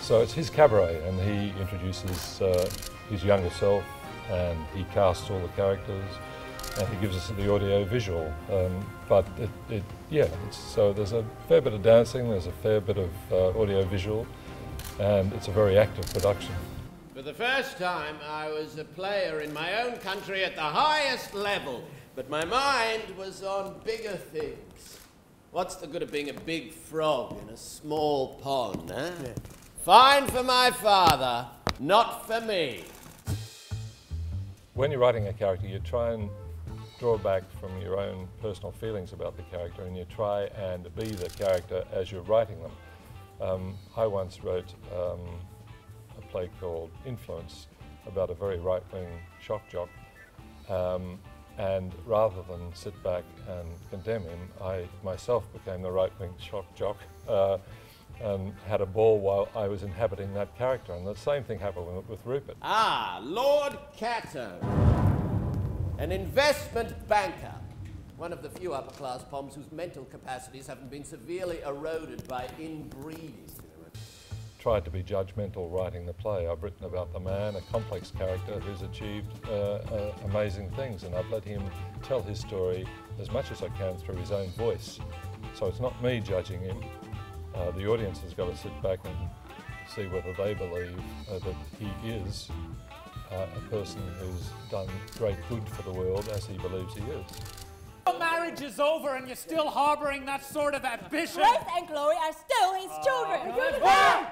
So it's his cabaret, and he introduces uh, his younger self, and he casts all the characters, and he gives us the audio visual. Um, but it, it yeah, so there's a fair bit of dancing, there's a fair bit of uh, audio visual, and it's a very active production. For the first time, I was a player in my own country at the highest level, but my mind was on bigger things. What's the good of being a big frog in a small pond, eh? Yeah. Fine for my father, not for me. When you're writing a character, you try and draw back from your own personal feelings about the character and you try and be the character as you're writing them. Um, I once wrote um, a play called Influence about a very right-wing shock jock um, and rather than sit back and condemn him, I myself became the right-wing shock jock uh, and had a ball while I was inhabiting that character. And the same thing happened with Rupert. Ah, Lord Catto, an investment banker. One of the few upper-class poms whose mental capacities haven't been severely eroded by inbreeding tried to be judgmental writing the play. I've written about the man, a complex character who's achieved uh, uh, amazing things, and I've let him tell his story as much as I can through his own voice. So it's not me judging him. Uh, the audience has got to sit back and see whether they believe uh, that he is uh, a person who's done great good for the world as he believes he is Your marriage is over and you're still harboring that sort of ambition. Grace and Chloe are still his children. Uh,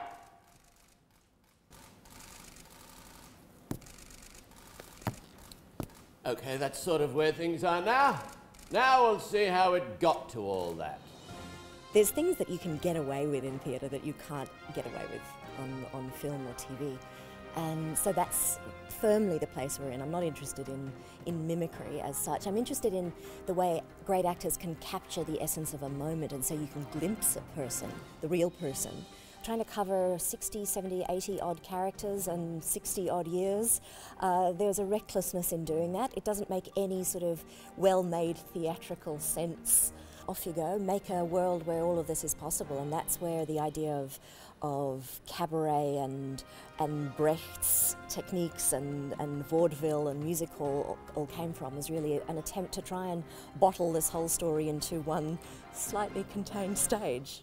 Okay, that's sort of where things are now. Now we'll see how it got to all that. There's things that you can get away with in theatre that you can't get away with on, on film or TV. And so that's firmly the place we're in. I'm not interested in, in mimicry as such. I'm interested in the way great actors can capture the essence of a moment and so you can glimpse a person, the real person, trying to cover 60, 70, 80 odd characters and 60 odd years. Uh, there's a recklessness in doing that. It doesn't make any sort of well made theatrical sense. Off you go, make a world where all of this is possible, and that's where the idea of of cabaret and and Brecht's techniques and, and vaudeville and music hall all came from was really an attempt to try and bottle this whole story into one slightly contained stage.